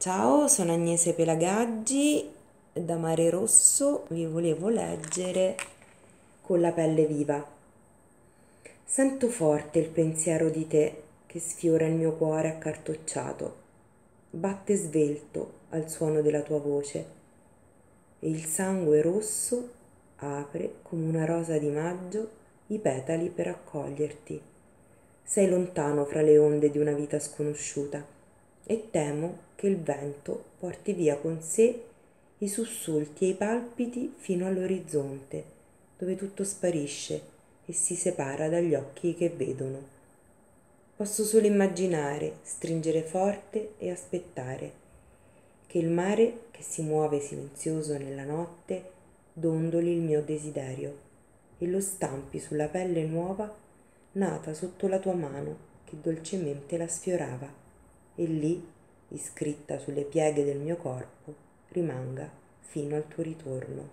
Ciao, sono Agnese Pelagaggi, da Mare Rosso vi volevo leggere con la pelle viva. Sento forte il pensiero di te che sfiora il mio cuore accartocciato, batte svelto al suono della tua voce e il sangue rosso apre come una rosa di maggio i petali per accoglierti. Sei lontano fra le onde di una vita sconosciuta e temo che il vento porti via con sé i sussulti e i palpiti fino all'orizzonte, dove tutto sparisce e si separa dagli occhi che vedono. Posso solo immaginare, stringere forte e aspettare che il mare che si muove silenzioso nella notte dondoli il mio desiderio e lo stampi sulla pelle nuova nata sotto la tua mano che dolcemente la sfiorava e lì, iscritta sulle pieghe del mio corpo, rimanga fino al tuo ritorno.